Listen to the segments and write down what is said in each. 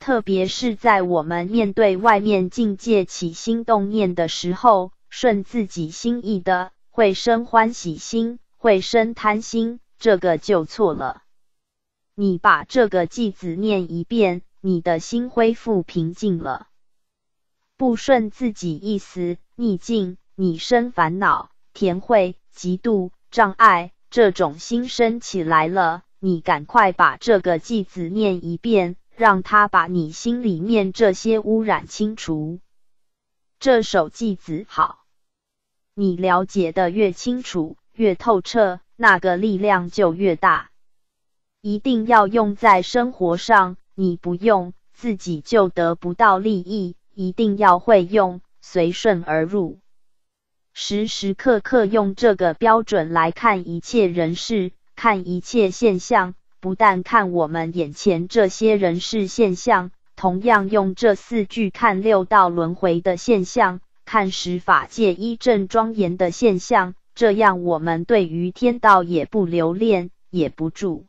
特别是在我们面对外面境界起心动念的时候，顺自己心意的，会生欢喜心，会生贪心，这个就错了。你把这个偈子念一遍，你的心恢复平静了。不顺自己意思，逆境，你生烦恼、甜慧、嫉妒、障碍，这种心生起来了，你赶快把这个偈子念一遍。让他把你心里面这些污染清除。这首偈子好，你了解的越清楚、越透彻，那个力量就越大。一定要用在生活上，你不用自己就得不到利益。一定要会用，随顺而入，时时刻刻用这个标准来看一切人事，看一切现象。不但看我们眼前这些人事现象，同样用这四句看六道轮回的现象，看十法界一正庄严的现象，这样我们对于天道也不留恋，也不住。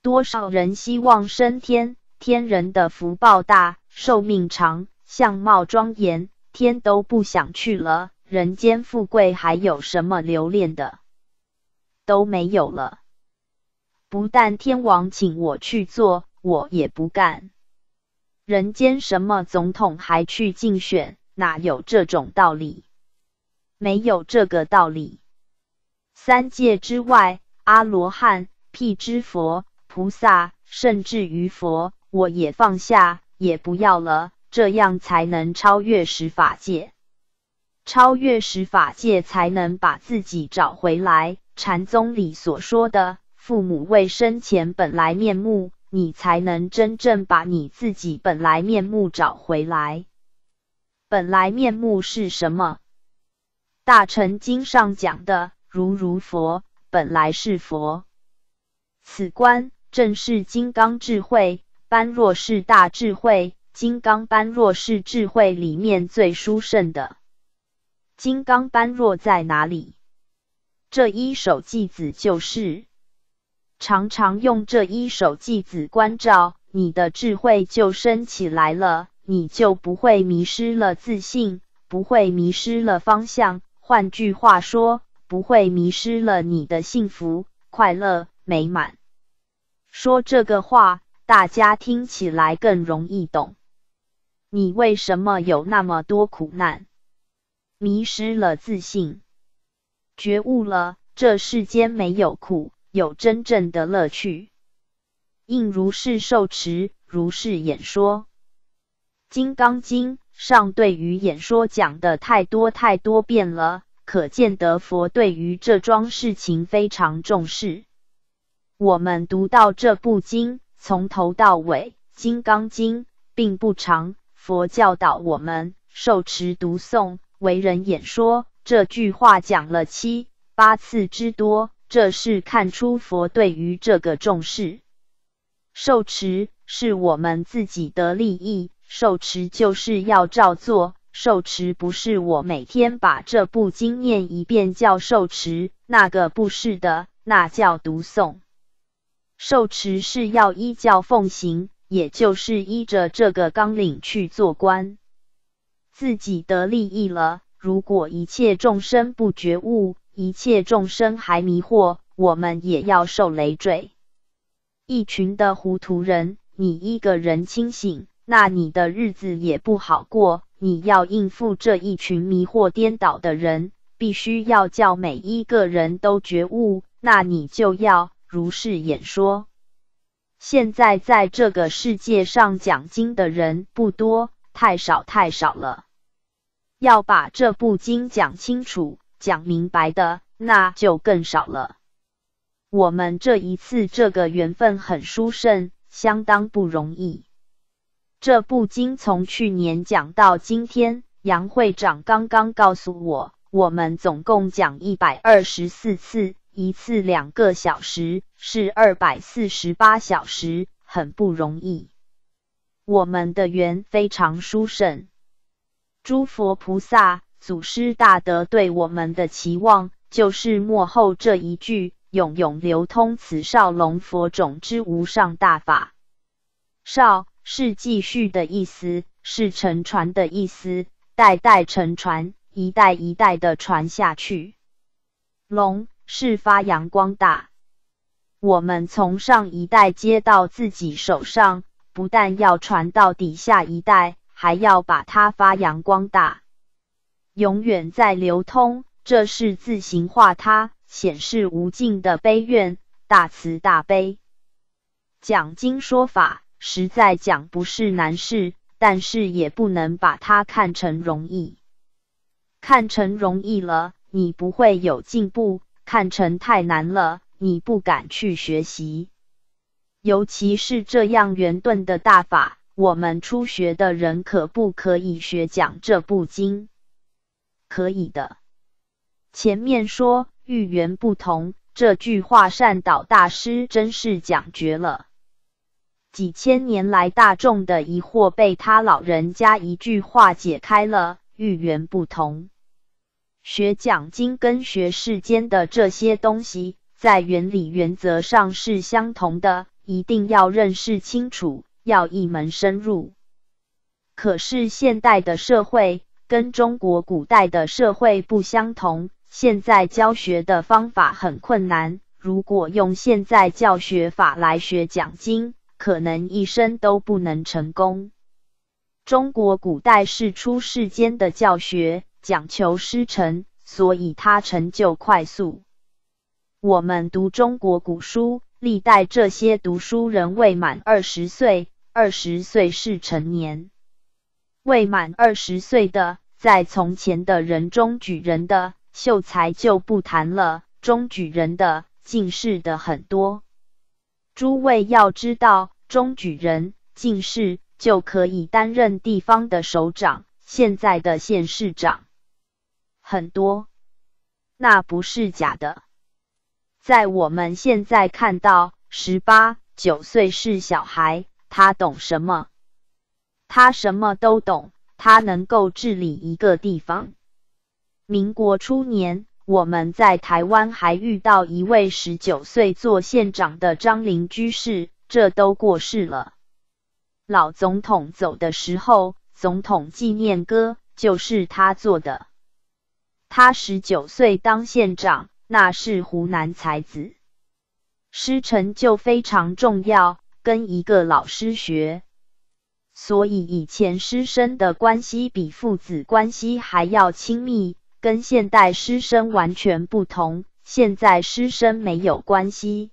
多少人希望升天，天人的福报大，寿命长，相貌庄严，天都不想去了，人间富贵还有什么留恋的？都没有了。不但天王请我去做，我也不干。人间什么总统还去竞选？哪有这种道理？没有这个道理。三界之外，阿罗汉、辟支佛、菩萨，甚至于佛，我也放下，也不要了。这样才能超越十法界，超越十法界，才能把自己找回来。禅宗里所说的。父母未生前本来面目，你才能真正把你自己本来面目找回来。本来面目是什么？大乘经上讲的，如如佛，本来是佛。此观正是金刚智慧，般若是大智慧，金刚般若是智慧里面最殊胜的。金刚般若在哪里？这一首偈子就是。常常用这一首偈子关照你的智慧，就升起来了，你就不会迷失了自信，不会迷失了方向。换句话说，不会迷失了你的幸福、快乐、美满。说这个话，大家听起来更容易懂。你为什么有那么多苦难？迷失了自信，觉悟了，这世间没有苦。有真正的乐趣，应如是受持，如是演说。《金刚经》上对于演说讲的太多太多遍了，可见得佛对于这桩事情非常重视。我们读到这部经，从头到尾，《金刚经》并不长，佛教导我们受持读诵，为人演说。这句话讲了七八次之多。这是看出佛对于这个重视。受持是我们自己的利益，受持就是要照做。受持不是我每天把这部经念一遍叫受持，那个不是的，那叫读诵。受持是要依教奉行，也就是依着这个纲领去做官，自己得利益了。如果一切众生不觉悟，一切众生还迷惑，我们也要受累赘。一群的糊涂人，你一个人清醒，那你的日子也不好过。你要应付这一群迷惑颠倒的人，必须要叫每一个人都觉悟，那你就要如是演说。现在在这个世界上讲经的人不多，太少太少了。要把这部经讲清楚。讲明白的那就更少了。我们这一次这个缘分很殊胜，相当不容易。这不经从去年讲到今天，杨会长刚刚告诉我，我们总共讲一百二十四次，一次两个小时，是二百四十八小时，很不容易。我们的缘非常殊胜，诸佛菩萨。祖师大德对我们的期望，就是幕后这一句“永永流通此少龙佛种之无上大法”。少是继续的意思，是承传的意思，代代承传，一代一代的传下去。龙是发扬光大，我们从上一代接到自己手上，不但要传到底下一代，还要把它发扬光大，永远在流通。这是自行化他，显示无尽的悲愿，大慈大悲。讲经说法，实在讲不是难事，但是也不能把它看成容易。看成容易了，你不会有进步；看成太难了，你不敢去学习。尤其是这样圆顿的大法，我们初学的人可不可以学讲这部经？可以的。前面说遇缘不同这句话，善导大师真是讲绝了。几千年来大众的疑惑被他老人家一句话解开了。遇缘不同，学讲经跟学世间的这些东西，在原理原则上是相同的，一定要认识清楚，要一门深入。可是现代的社会跟中国古代的社会不相同。现在教学的方法很困难，如果用现在教学法来学讲经，可能一生都不能成功。中国古代是出世间的教学，讲求师承，所以它成就快速。我们读中国古书，历代这些读书人未满二十岁，二十岁是成年。未满二十岁的，在从前的人中举人的。秀才就不谈了，中举人的、进士的很多。诸位要知道，中举人、进士就可以担任地方的首长，现在的县市长很多，那不是假的。在我们现在看到，十八九岁是小孩，他懂什么？他什么都懂，他能够治理一个地方。民国初年，我们在台湾还遇到一位十九岁做县长的张灵居士，这都过世了。老总统走的时候，总统纪念歌就是他做的。他十九岁当县长，那是湖南才子，师承就非常重要，跟一个老师学，所以以前师生的关系比父子关系还要亲密。跟现代师生完全不同。现在师生没有关系，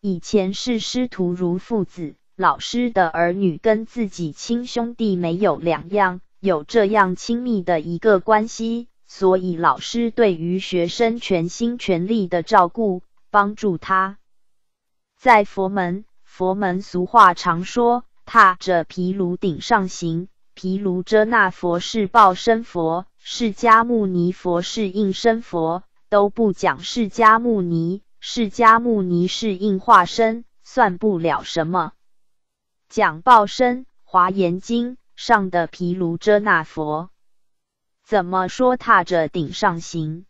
以前是师徒如父子，老师的儿女跟自己亲兄弟没有两样，有这样亲密的一个关系，所以老师对于学生全心全力的照顾，帮助他。在佛门，佛门俗话常说：“踏着毗卢顶上行。”毗卢遮那佛是报身佛。释迦牟尼佛是应身佛，都不讲释迦牟尼。释迦牟尼是应化身，算不了什么。讲报身，《华严经》上的毗卢遮那佛，怎么说踏着顶上行？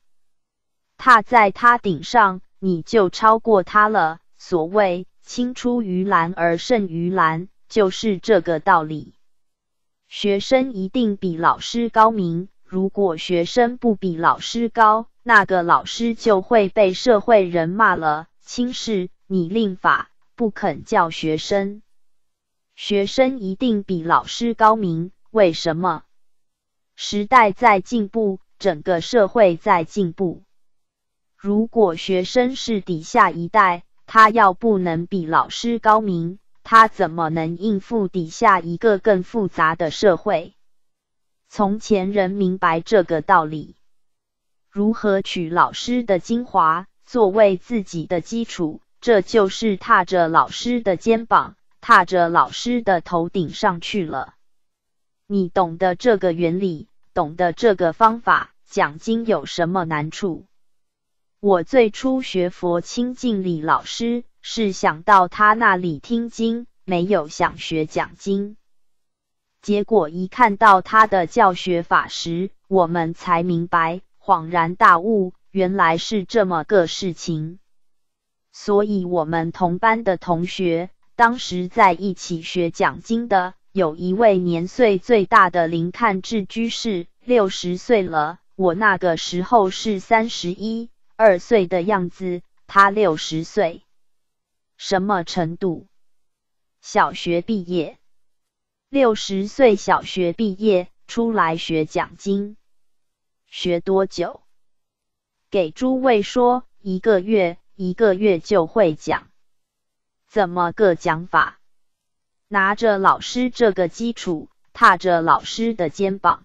踏在他顶上，你就超过他了。所谓青出于蓝而胜于蓝，就是这个道理。学生一定比老师高明。如果学生不比老师高，那个老师就会被社会人骂了，轻视你令法不肯教学生。学生一定比老师高明，为什么？时代在进步，整个社会在进步。如果学生是底下一代，他要不能比老师高明，他怎么能应付底下一个更复杂的社会？从前人明白这个道理，如何取老师的精华作为自己的基础，这就是踏着老师的肩膀，踏着老师的头顶上去了。你懂得这个原理，懂得这个方法，讲经有什么难处？我最初学佛清净李老师，是想到他那里听经，没有想学讲经。结果一看到他的教学法时，我们才明白，恍然大悟，原来是这么个事情。所以，我们同班的同学当时在一起学讲经的，有一位年岁最大的林看智居士，六十岁了。我那个时候是三十一二岁的样子，他六十岁，什么程度？小学毕业。六十岁小学毕业出来学讲经，学多久？给诸位说，一个月，一个月就会讲。怎么个讲法？拿着老师这个基础，踏着老师的肩膀。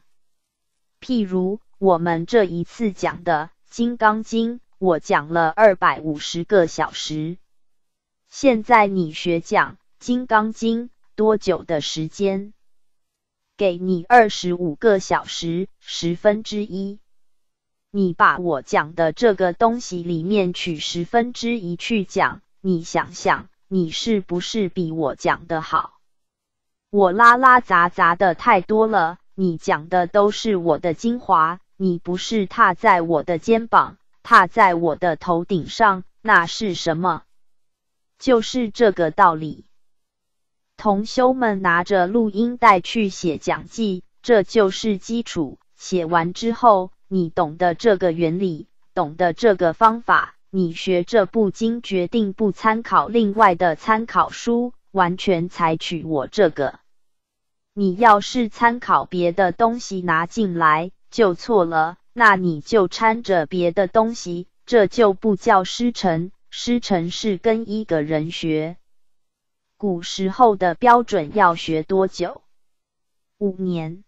譬如我们这一次讲的《金刚经》，我讲了二百五十个小时。现在你学讲《金刚经》多久的时间？给你二十五个小时，十分之一。你把我讲的这个东西里面取十分之一去讲，你想想。你是不是比我讲的好？我拉拉杂杂的太多了，你讲的都是我的精华。你不是踏在我的肩膀，踏在我的头顶上，那是什么？就是这个道理。同修们拿着录音带去写讲记，这就是基础。写完之后，你懂得这个原理，懂得这个方法。你学这部经，决定不参考另外的参考书，完全采取我这个。你要是参考别的东西拿进来，就错了。那你就掺着别的东西，这就不叫师承。师承是跟一个人学。古时候的标准要学多久？五年。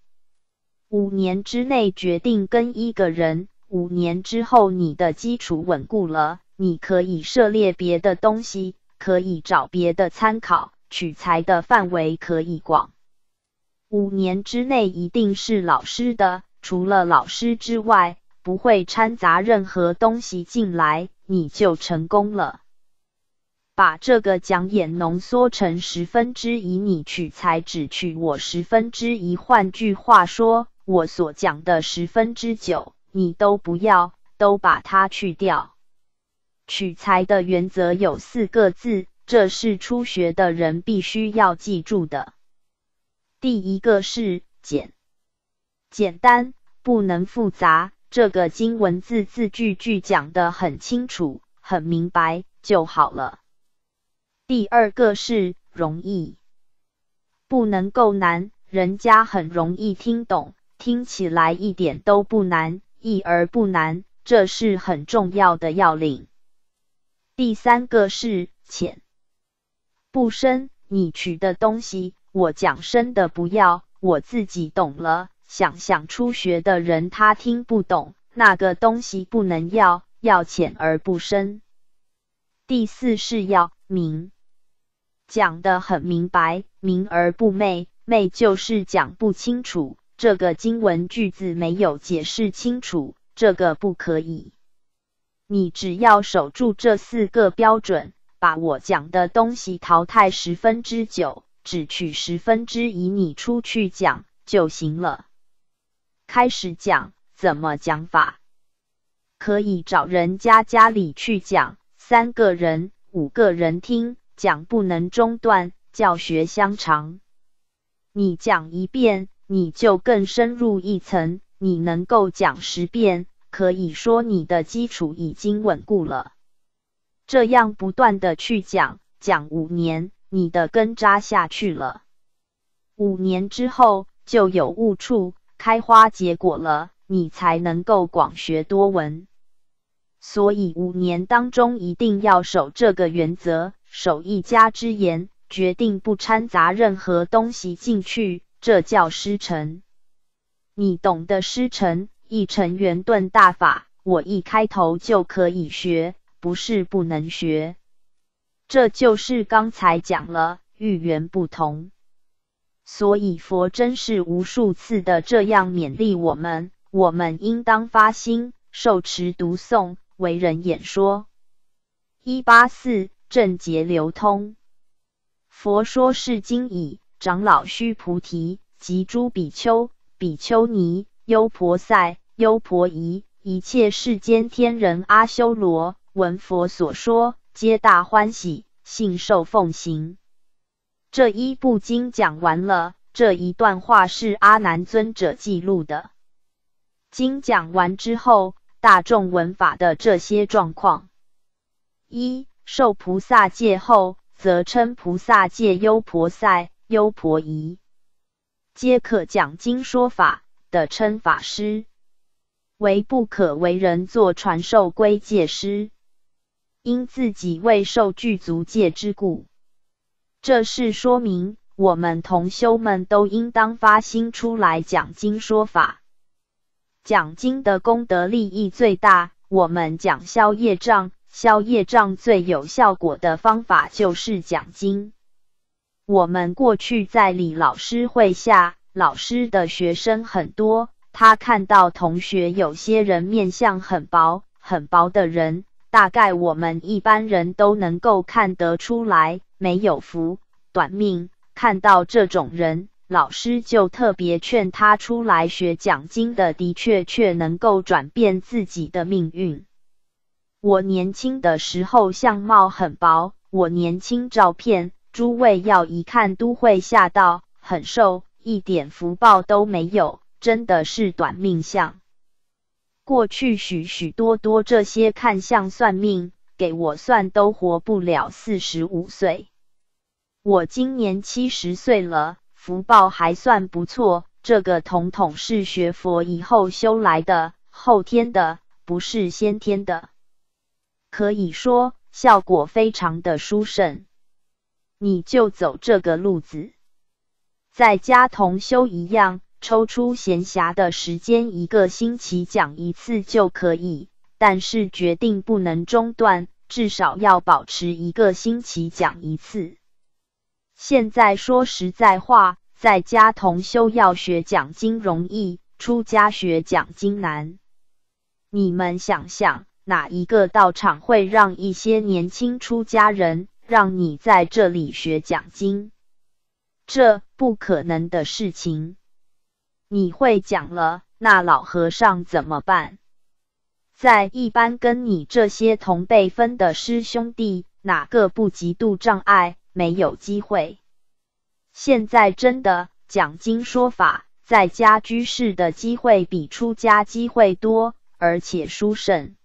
五年之内决定跟一个人。五年之后，你的基础稳固了，你可以涉猎别的东西，可以找别的参考，取材的范围可以广。五年之内一定是老师的，除了老师之外，不会掺杂任何东西进来，你就成功了。把这个讲演浓缩成十分之一，你取材只取我十分之一，换句话说，我所讲的十分之九。你都不要，都把它去掉。取材的原则有四个字，这是初学的人必须要记住的。第一个是简，简单不能复杂。这个经文字字句句讲得很清楚、很明白就好了。第二个是容易，不能够难，人家很容易听懂，听起来一点都不难。易而不难，这是很重要的要领。第三个是浅不深，你取的东西，我讲深的不要，我自己懂了。想想初学的人，他听不懂那个东西，不能要，要浅而不深。第四是要明，讲的很明白，明而不昧，昧就是讲不清楚。这个经文句子没有解释清楚，这个不可以。你只要守住这四个标准，把我讲的东西淘汰十分之九，只取十分之一，你出去讲就行了。开始讲怎么讲法？可以找人家家里去讲，三个人、五个人听讲，不能中断，教学相长。你讲一遍。你就更深入一层，你能够讲十遍，可以说你的基础已经稳固了。这样不断的去讲，讲五年，你的根扎下去了。五年之后就有悟处，开花结果了，你才能够广学多闻。所以五年当中一定要守这个原则，守一家之言，决定不掺杂任何东西进去。这叫师承，你懂得师承一成圆顿大法，我一开头就可以学，不是不能学。这就是刚才讲了遇缘不同，所以佛真是无数次的这样勉励我们，我们应当发心受持读诵，为人演说。一八四正节流通，佛说是经已。长老须菩提及诸比丘、比丘尼、优婆塞、优婆夷，一切世间天人阿修罗，闻佛所说，皆大欢喜，信受奉行。这一部经讲完了，这一段话是阿难尊者记录的。经讲完之后，大众闻法的这些状况：一受菩萨戒后，则称菩萨戒优婆塞、优婆夷，皆可讲经说法的称法师，为不可为人作传授归戒师，因自己未受具足戒之故。这是说明，我们同修们都应当发心出来讲经说法。讲经的功德利益最大。我们讲消业障，消业障最有效果的方法就是讲经。我们过去在李老师会下，老师的学生很多，他看到同学有些人面相很薄，很薄的人，大概我们一般人都能够看得出来。没有福，短命。看到这种人，老师就特别劝他出来学讲经的，的确却能够转变自己的命运。我年轻的时候相貌很薄，我年轻照片，诸位要一看都会吓到，很瘦，一点福报都没有，真的是短命相。过去许许多多这些看相算命，给我算都活不了四十五岁。我今年七十岁了，福报还算不错。这个统统是学佛以后修来的，后天的，不是先天的。可以说效果非常的殊胜。你就走这个路子，在家同修一样，抽出闲暇的时间，一个星期讲一次就可以，但是决定不能中断，至少要保持一个星期讲一次。现在说实在话，在家同修要学讲经容易，出家学讲经难。你们想想，哪一个道场会让一些年轻出家人让你在这里学讲经？这不可能的事情。你会讲了，那老和尚怎么办？在一般跟你这些同辈分的师兄弟，哪个不极度障碍？没有机会。现在真的讲经说法，在家居士的机会比出家机会多，而且殊胜。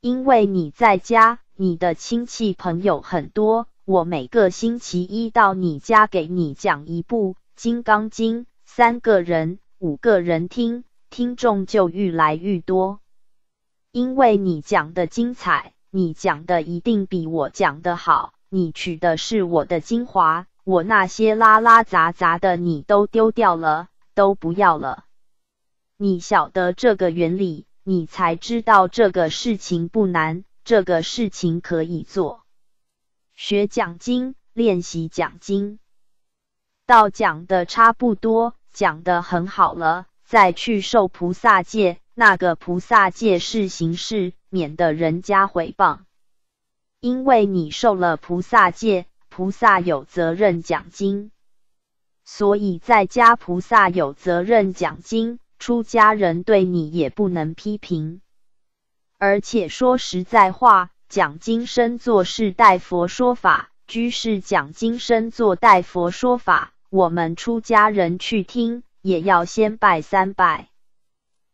因为你在家，你的亲戚朋友很多，我每个星期一到你家给你讲一部《金刚经》，三个人、五个人听，听众就愈来愈多。因为你讲的精彩，你讲的一定比我讲的好。你取的是我的精华，我那些拉拉杂杂的你都丢掉了，都不要了。你晓得这个原理，你才知道这个事情不难，这个事情可以做。学讲经，练习讲经，到讲的差不多，讲的很好了，再去受菩萨戒。那个菩萨戒是形式，免得人家毁谤。因为你受了菩萨戒，菩萨有责任讲经，所以在家菩萨有责任讲经，出家人对你也不能批评。而且说实在话，讲经生做是代佛说法，居士讲经生做代佛说法，我们出家人去听，也要先拜三拜。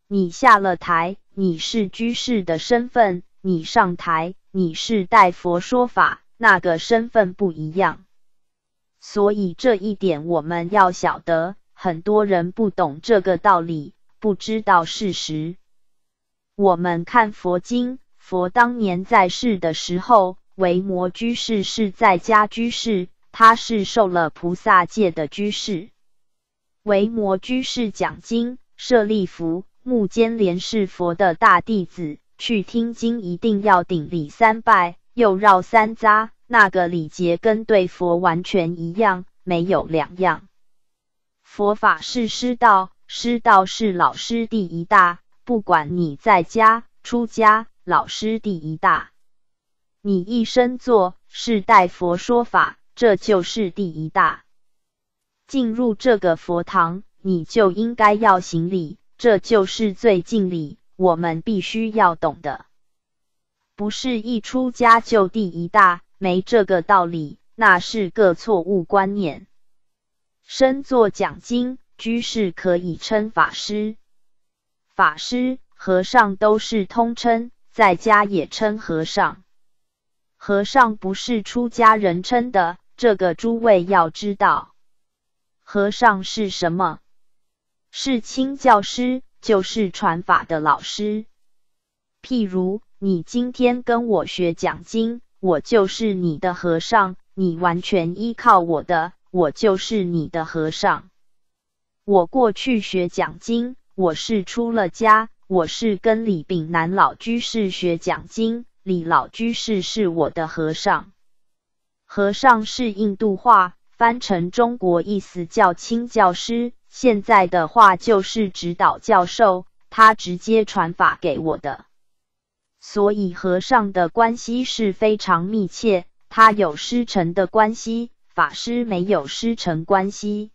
你下了台，你是居士的身份，你上台。你是代佛说法，那个身份不一样，所以这一点我们要晓得。很多人不懂这个道理，不知道事实。我们看佛经，佛当年在世的时候，为摩居士是在家居士，他是受了菩萨戒的居士。为摩居士讲经，舍利弗、目犍连是佛的大弟子。去听经一定要顶礼三拜，又绕三匝，那个礼节跟对佛完全一样，没有两样。佛法是师道，师道是老师第一大，不管你在家出家，老师第一大。你一生做是代佛说法，这就是第一大。进入这个佛堂，你就应该要行礼，这就是最敬礼。我们必须要懂的，不是一出家就第一大，没这个道理。那是个错误观念。身作讲经，居士可以称法师，法师、和尚都是通称，在家也称和尚。和尚不是出家人称的，这个诸位要知道。和尚是什么？是清教师，就是传法的老师。譬如你今天跟我学讲经，我就是你的和尚，你完全依靠我的。我就是你的和尚。我过去学讲经，我是出了家，我是跟李炳南老居士学讲经，李老居士是我的和尚。和尚是印度话，翻成中国意思叫清教师，现在的话就是指导教授，他直接传法给我的。所以和尚的关系是非常密切，他有师承的关系。法师没有师承关系。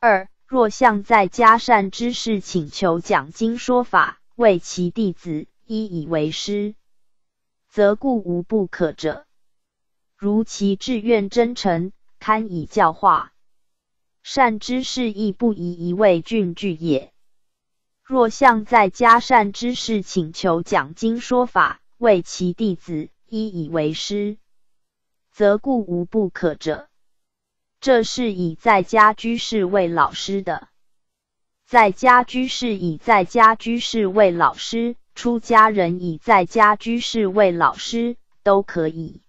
二若向在家善知识请求讲经说法，为其弟子依以为师，则故无不可者。如其志愿真诚，堪以教化，善知识亦不宜一味俊句也。若向在家善知识请求讲经说法，为其弟子依以为师。则故无不可者，这是以在家居士为老师的。在家居士以在家居士为老师，出家人以在家居士为老师都可以。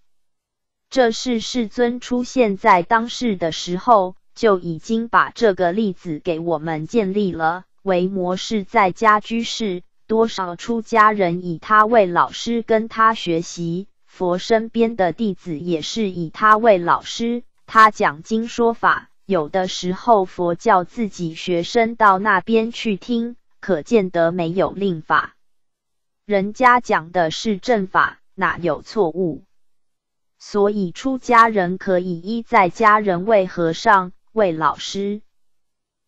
这是世尊出现在当世的时候，就已经把这个例子给我们建立了为模式。在家居士多少出家人以他为老师，跟他学习。佛身边的弟子也是以他为老师，他讲经说法，有的时候佛教自己学生到那边去听，可见得没有令法，人家讲的是正法，哪有错误？所以出家人可以依在家人为和尚为老师，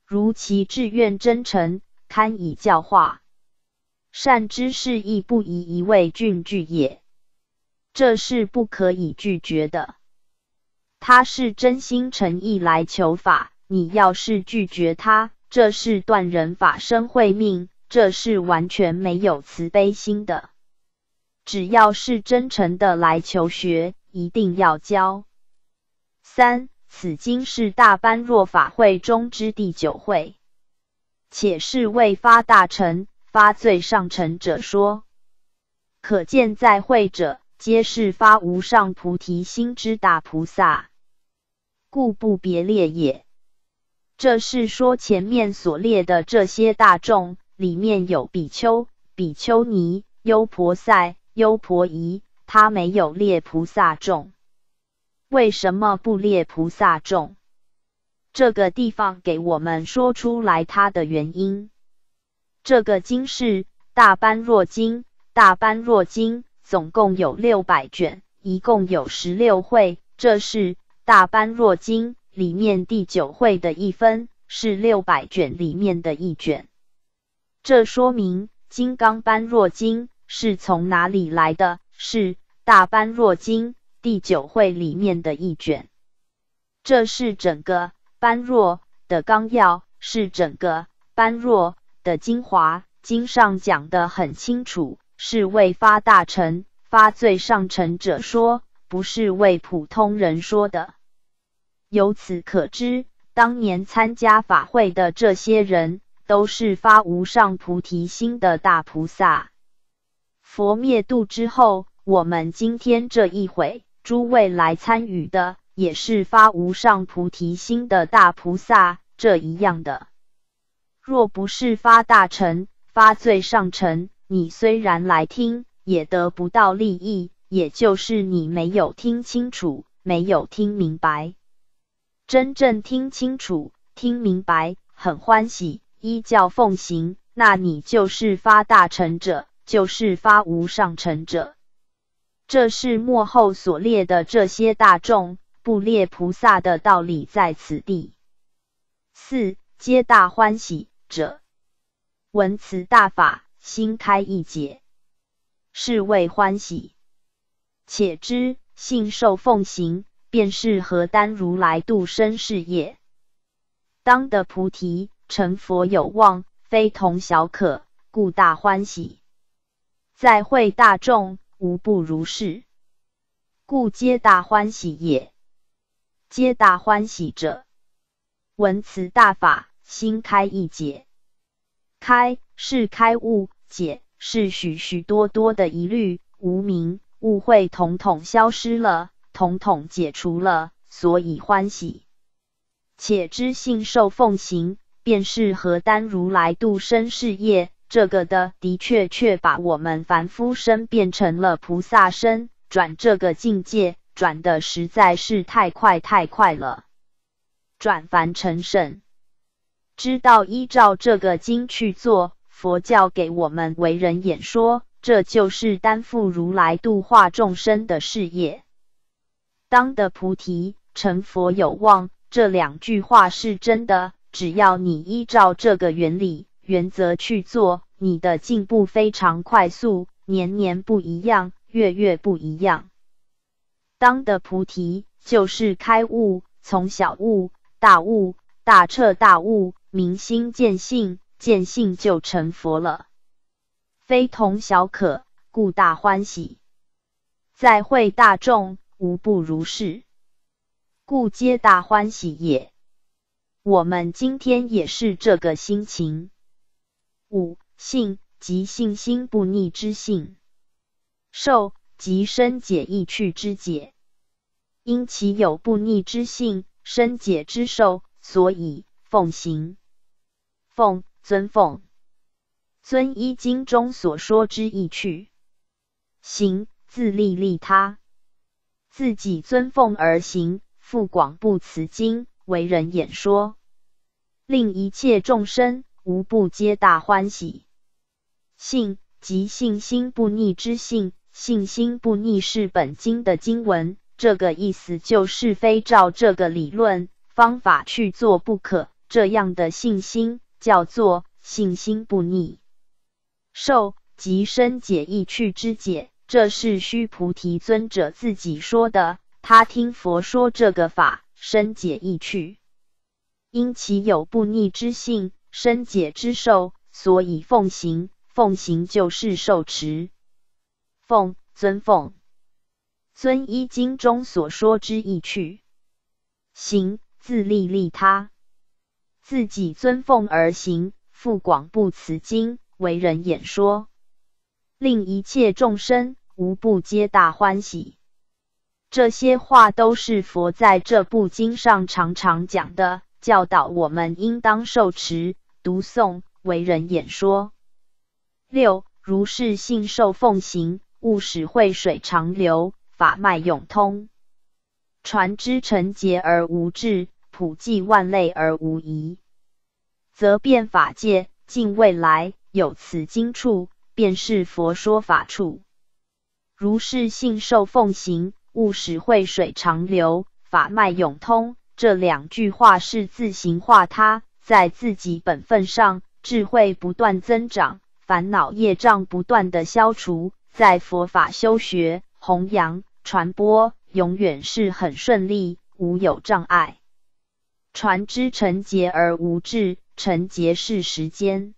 如其志愿真诚，堪以教化，善知识亦不宜一味郡具也。这是不可以拒绝的。他是真心诚意来求法，你要是拒绝他，这是断人法身慧命，这是完全没有慈悲心的。只要是真诚的来求学，一定要教。三，此经是大般若法会中之第九会，且是为发大乘、发最上乘者说，可见在会者。皆是发无上菩提心之大菩萨，故不别列也。这是说前面所列的这些大众里面有比丘、比丘尼、优婆塞、优婆夷，他没有列菩萨众。为什么不列菩萨众？这个地方给我们说出来它的原因。这个经是大般若经，大般若经。总共有六百卷，一共有十六会。这是大般若经里面第九会的一分，是六百卷里面的一卷。这说明金刚般若经是从哪里来的？是大般若经第九会里面的一卷。这是整个般若的纲要，是整个般若的精华。经上讲的很清楚。是为发大乘、发最上乘者说，不是为普通人说的。由此可知，当年参加法会的这些人，都是发无上菩提心的大菩萨。佛灭度之后，我们今天这一回，诸位来参与的，也是发无上菩提心的大菩萨，这一样的。若不是发大乘、发最上乘，你虽然来听，也得不到利益，也就是你没有听清楚，没有听明白。真正听清楚、听明白，很欢喜，依教奉行，那你就是发大乘者，就是发无上乘者。这是幕后所列的这些大众不列菩萨的道理在此地。四皆大欢喜者，闻此大法。心开意解，是为欢喜。且知信受奉行，便是何丹如来度生事业。当得菩提，成佛有望，非同小可，故大欢喜。在会大众，无不如是，故皆大欢喜也。皆大欢喜者，闻此大法，心开意解。开是开悟，解是许许多多的疑虑、无明、误会，统统消失了。统统解除了，所以欢喜。且知信受奉行，便是何丹如来度生事业。这个的的确确把我们凡夫身变成了菩萨身，转这个境界，转的实在是太快太快了。转凡成圣，知道依照这个经去做，佛教给我们为人演说，这就是担负如来度化众生的事业。当的菩提成佛有望，这两句话是真的。只要你依照这个原理原则去做，你的进步非常快速，年年不一样，月月不一样。当的菩提就是开悟，从小悟、大悟、大彻大悟，明心见性，见性就成佛了，非同小可，故大欢喜，在会大众。无不如是，故皆大欢喜也。我们今天也是这个心情。五信即信心不逆之性，受即生解意趣之解。因其有不逆之性，生解之受，所以奉行。奉尊奉，尊依经中所说之意趣。行自利利他。自己尊奉而行，复广布此经，为人演说，令一切众生无不皆大欢喜。信即信心不逆之信，信心不逆是本经的经文，这个意思就是非照这个理论方法去做不可。这样的信心叫做信心不逆。受即生解意趣之解。这是须菩提尊者自己说的。他听佛说这个法，深解意趣，因其有不逆之性，身解之受，所以奉行。奉行就是受持，奉尊奉，尊依经中所说之意去，行自利利他，自己尊奉而行，复广布此经，为人演说，令一切众生。无不皆大欢喜。这些话都是佛在这部经上常常讲的，教导我们应当受持、读诵、为人演说。六如是信受奉行，勿使慧水长流，法脉永通，传之成节而无滞，普济万类而无疑，则变法界，尽未来有此经处，便是佛说法处。如是信受奉行，勿使慧水长流，法脉永通。这两句话是自行化他，在自己本分上，智慧不断增长，烦恼业障不断的消除，在佛法修学、弘扬、传播，永远是很顺利，无有障碍。传之成劫而无滞，成劫是时间，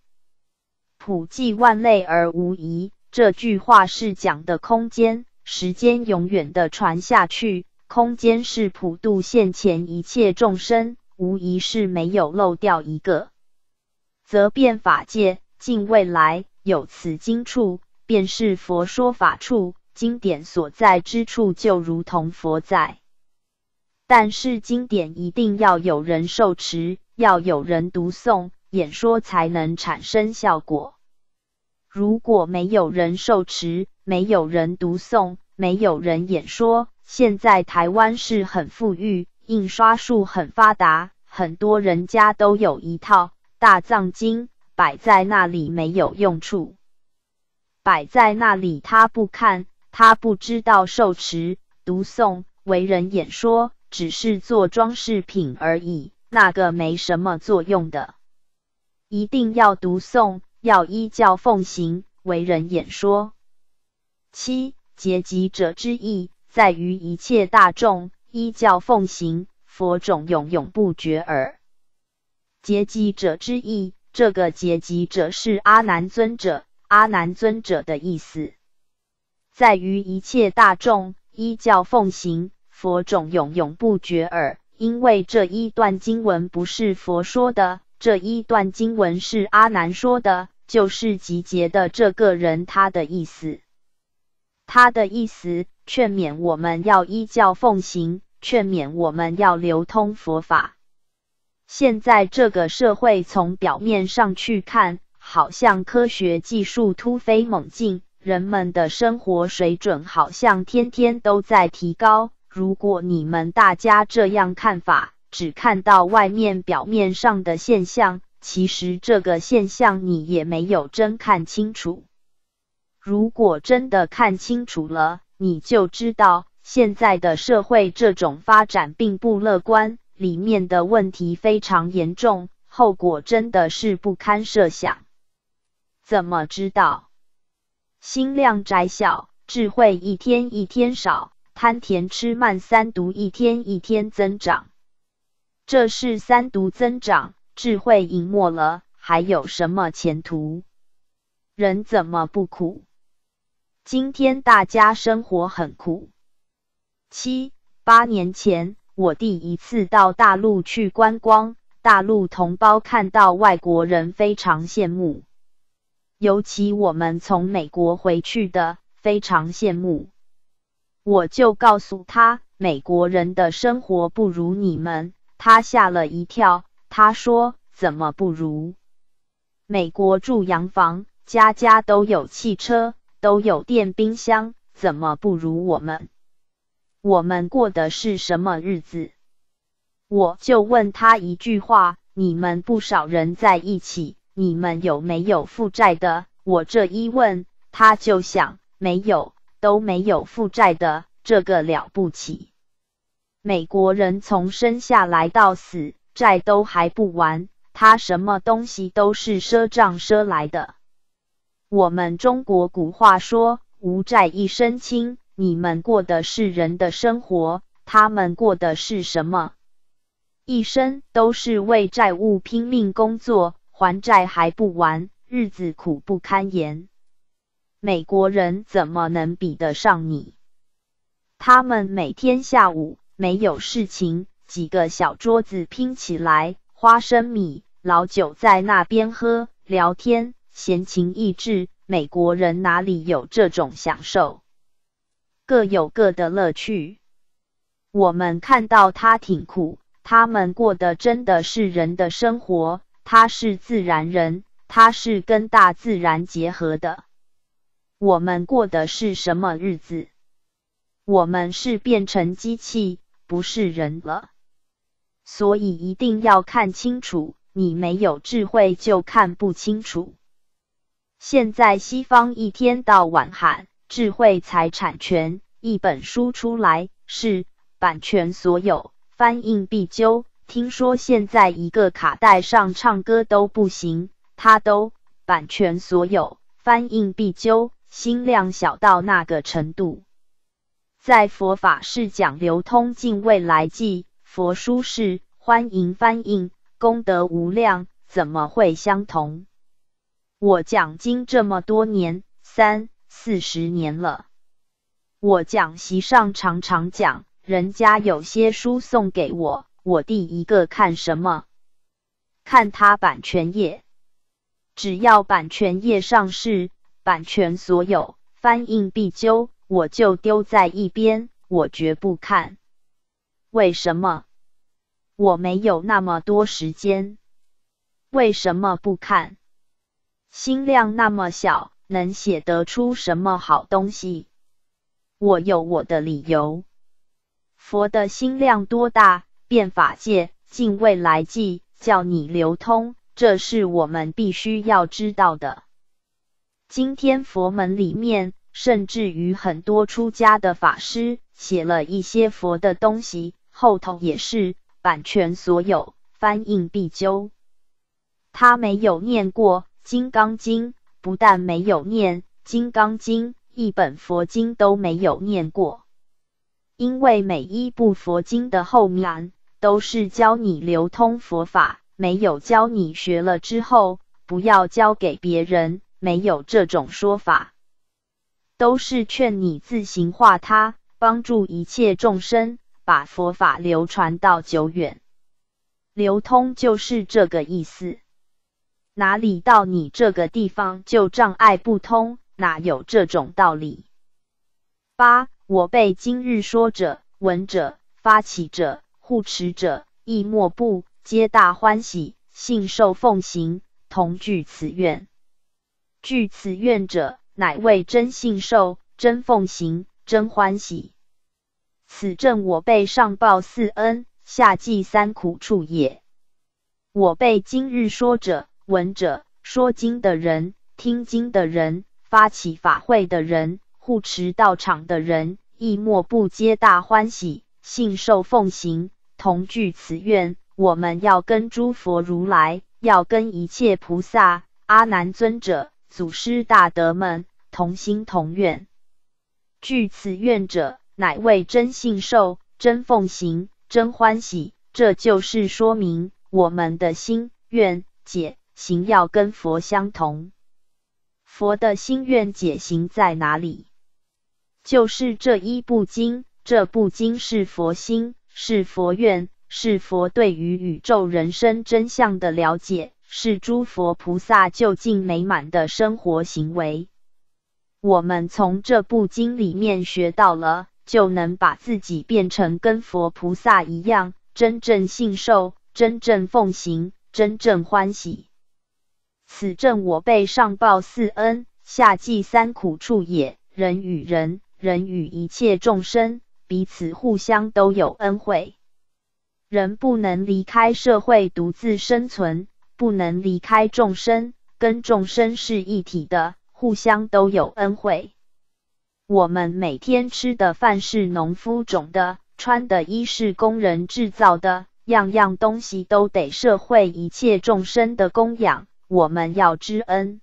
普济万类而无疑。这句话是讲的空间，时间永远的传下去，空间是普度现前一切众生，无疑是没有漏掉一个。则变法界，尽未来有此经处，便是佛说法处，经典所在之处就如同佛在。但是经典一定要有人受持，要有人读诵演说，才能产生效果。如果没有人受持，没有人读诵，没有人演说，现在台湾是很富裕，印刷术很发达，很多人家都有一套大藏经摆在那里没有用处，摆在那里他不看，他不知道受持、读诵、为人演说，只是做装饰品而已，那个没什么作用的，一定要读诵。要依教奉行，为人演说。七结集者之意，在于一切大众依教奉行，佛种永永不绝耳。结集者之意，这个结集者是阿难尊者。阿难尊者的意思，在于一切大众依教奉行，佛种永永不绝耳。因为这一段经文不是佛说的，这一段经文是阿难说的，就是集结的这个人他的意思。他的意思劝勉我们要依教奉行，劝勉我们要流通佛法。现在这个社会从表面上去看，好像科学技术突飞猛进，人们的生活水准好像天天都在提高。如果你们大家这样看法，只看到外面表面上的现象，其实这个现象你也没有真看清楚。如果真的看清楚了，你就知道现在的社会这种发展并不乐观，里面的问题非常严重，后果真的是不堪设想。怎么知道？心量窄小，智慧一天一天少，贪甜吃慢三毒一天一天增长。这是三毒增长，智慧隐没了，还有什么前途？人怎么不苦？今天大家生活很苦。七八年前，我第一次到大陆去观光，大陆同胞看到外国人非常羡慕，尤其我们从美国回去的非常羡慕。我就告诉他，美国人的生活不如你们，他吓了一跳。他说：“怎么不如？美国住洋房，家家都有汽车。”都有电冰箱，怎么不如我们？我们过的是什么日子？我就问他一句话：你们不少人在一起，你们有没有负债的？我这一问，他就想：没有，都没有负债的，这个了不起。美国人从生下来到死，债都还不完，他什么东西都是赊账赊来的。我们中国古话说“无债一身轻”，你们过的是人的生活，他们过的是什么？一生都是为债务拼命工作，还债还不完，日子苦不堪言。美国人怎么能比得上你？他们每天下午没有事情，几个小桌子拼起来，花生米、老酒在那边喝，聊天。闲情逸致，美国人哪里有这种享受？各有各的乐趣。我们看到他挺苦，他们过的真的是人的生活。他是自然人，他是跟大自然结合的。我们过的是什么日子？我们是变成机器，不是人了。所以一定要看清楚，你没有智慧就看不清楚。现在西方一天到晚喊智慧财产权，一本书出来是版权所有，翻印必究。听说现在一个卡带上唱歌都不行，他都版权所有，翻印必究，心量小到那个程度。在佛法是讲流通尽未来际，佛书是欢迎翻印，功德无量，怎么会相同？我讲经这么多年，三四十年了。我讲席上常常讲，人家有些书送给我，我第一个看什么？看他版权页。只要版权页上市，版权所有，翻印必究，我就丢在一边，我绝不看。为什么？我没有那么多时间。为什么不看？心量那么小，能写得出什么好东西？我有我的理由。佛的心量多大？变法界，尽未来际，叫你流通，这是我们必须要知道的。今天佛门里面，甚至于很多出家的法师写了一些佛的东西，后头也是版权所有，翻印必究。他没有念过。《金刚经》不但没有念，《金刚经》一本佛经都没有念过。因为每一部佛经的后面都是教你流通佛法，没有教你学了之后不要教给别人，没有这种说法，都是劝你自行化他，帮助一切众生把佛法流传到久远。流通就是这个意思。哪里到你这个地方就障碍不通？哪有这种道理？八。我辈今日说者、闻者、发起者、护持者，亦莫不皆大欢喜，信受奉行，同具此愿。具此愿者，乃为真信受、真奉行、真欢喜。此正我辈上报四恩，下济三苦处也。我辈今日说者、闻者，说经的人、听经的人、发起法会的人。护持道场的人，亦莫不皆大欢喜，信受奉行，同具此愿。我们要跟诸佛如来，要跟一切菩萨、阿难尊者、祖师大德们同心同愿。具此愿者，乃为真信受、真奉行、真欢喜。这就是说明我们的心愿解行要跟佛相同。佛的心愿解行在哪里？就是这一部经，这部经是佛心，是佛愿，是佛对于宇宙人生真相的了解，是诸佛菩萨究竟美满的生活行为。我们从这部经里面学到了，就能把自己变成跟佛菩萨一样，真正信受，真正奉行，真正欢喜。此正我辈上报四恩，下济三苦处也。人与人。人与一切众生彼此互相都有恩惠，人不能离开社会独自生存，不能离开众生，跟众生是一体的，互相都有恩惠。我们每天吃的饭是农夫种的，穿的衣是工人制造的，样样东西都得社会一切众生的供养，我们要知恩。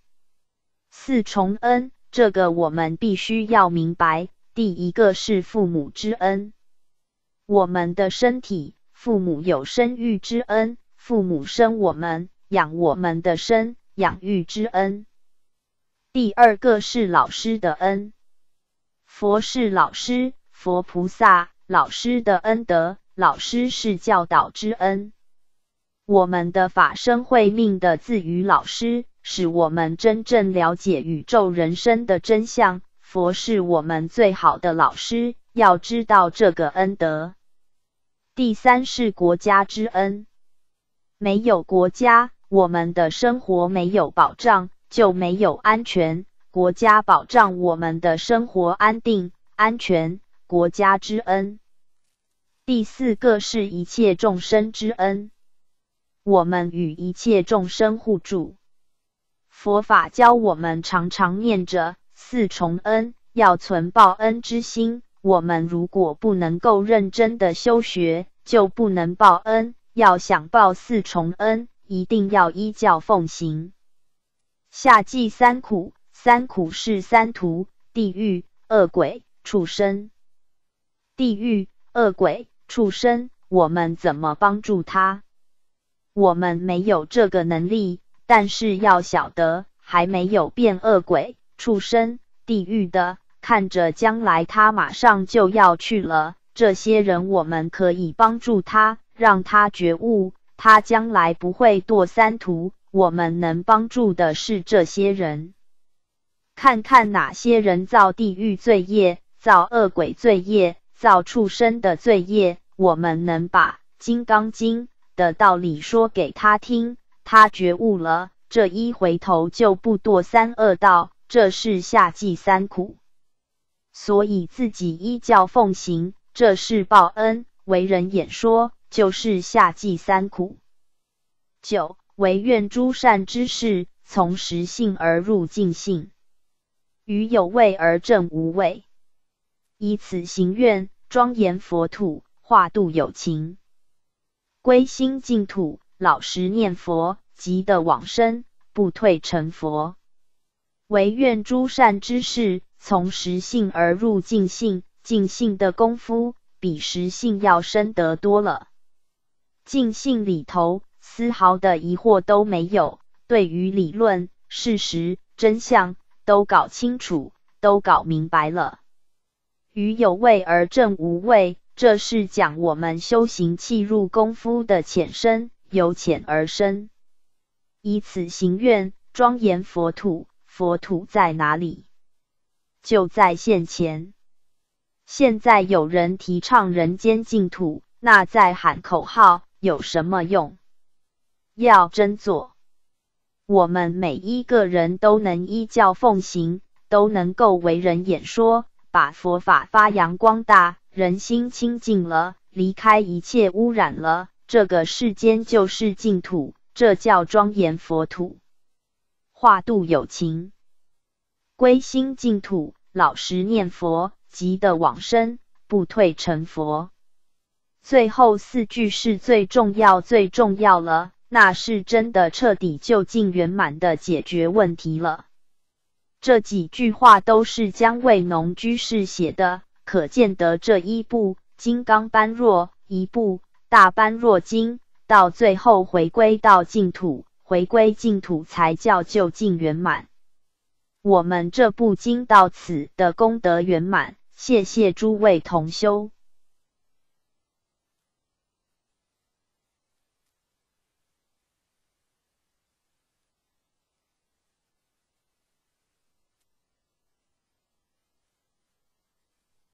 四重恩。这个我们必须要明白。第一个是父母之恩，我们的身体，父母有生育之恩，父母生我们，养我们的生养育之恩。第二个是老师的恩，佛是老师，佛菩萨老师的恩德，老师是教导之恩。我们的法身慧命的自于老师。使我们真正了解宇宙人生的真相。佛是我们最好的老师，要知道这个恩德。第三是国家之恩，没有国家，我们的生活没有保障，就没有安全。国家保障我们的生活安定、安全。国家之恩。第四个是一切众生之恩，我们与一切众生互助。佛法教我们常常念着四重恩，要存报恩之心。我们如果不能够认真的修学，就不能报恩。要想报四重恩，一定要依教奉行。下济三苦，三苦是三途：地狱、恶鬼、畜生。地狱、恶鬼、畜生，我们怎么帮助他？我们没有这个能力。但是要晓得，还没有变恶鬼、畜生、地狱的，看着将来他马上就要去了。这些人，我们可以帮助他，让他觉悟，他将来不会堕三途。我们能帮助的是这些人。看看哪些人造地狱罪业、造恶鬼罪业、造畜生的罪业，我们能把《金刚经》的道理说给他听。他觉悟了，这一回头就不堕三恶道，这是下济三苦。所以自己依教奉行，这是报恩；为人演说，就是下济三苦。九，唯愿诸善之事从实性而入尽性，于有位而正无畏，以此行愿，庄严佛土，化度有情，归心净土。老实念佛，即得往生，不退成佛。唯愿诸善之事，从实性而入净性。净性的功夫，比实性要深得多了。尽性里头丝毫的疑惑都没有，对于理论、事实、真相都搞清楚，都搞明白了。于有味而正无味，这是讲我们修行气入功夫的浅深，由浅而深。以此行愿，庄严佛土。佛土在哪里？就在现前。现在有人提倡人间净土，那在喊口号有什么用？要真做，我们每一个人都能依教奉行，都能够为人演说。把佛法发扬光大，人心清净了，离开一切污染了，这个世间就是净土，这叫庄严佛土。化度有情，归心净土，老实念佛，即得往生，不退成佛。最后四句是最重要、最重要了，那是真的彻底、就近、圆满的解决问题了。这几句话都是姜卫农居士写的，可见得这一部《金刚般若》，一部《大般若经》，到最后回归到净土，回归净土才叫究竟圆满。我们这部经到此的功德圆满，谢谢诸位同修。